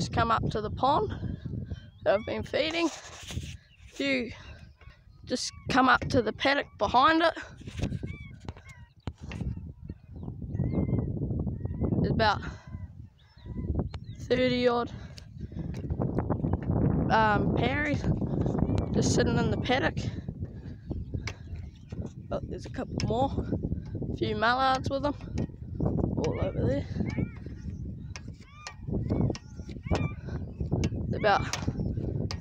just come up to the pond that I've been feeding. Few just come up to the paddock behind it. There's about 30 odd um, pearies just sitting in the paddock. But there's a couple more, a few mallards with them, all over there. About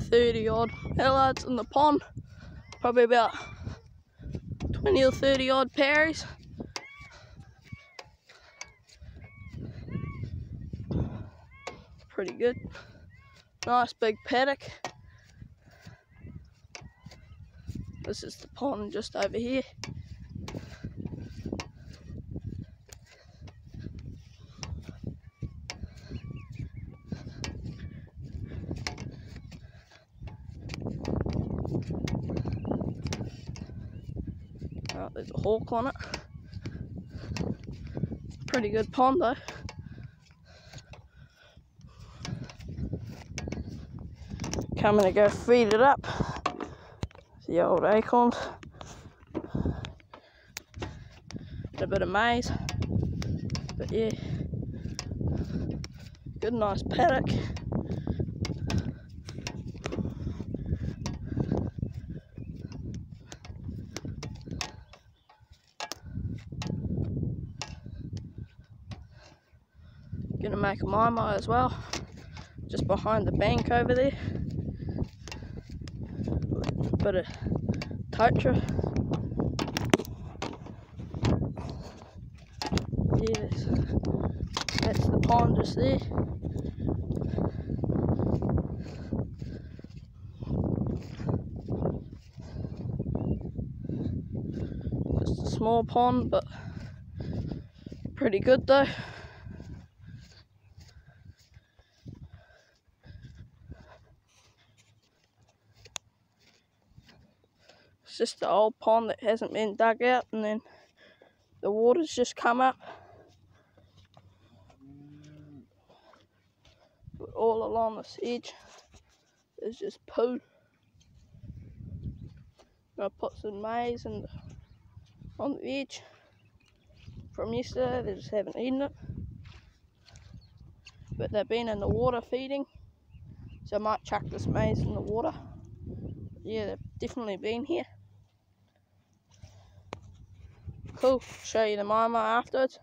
30 odd mallards in the pond, probably about 20 or 30 odd pearies. Pretty good. Nice big paddock. This is the pond just over here. Oh, there's a hawk on it. Pretty good pond though. Coming to go feed it up. The old acorns. a bit of maize. But yeah. Good nice paddock. Gonna make a mai as well, just behind the bank over there. Bit of totara. Yes, that's the pond just there. Just a small pond, but pretty good though. Just the old pond that hasn't been dug out and then the water's just come up. But all along this edge there's just poo. I put some maize in the, on the edge from yesterday, they just haven't eaten it. But they've been in the water feeding, so I might chuck this maize in the water. Yeah, they've definitely been here. Cool, show you the mai afterwards.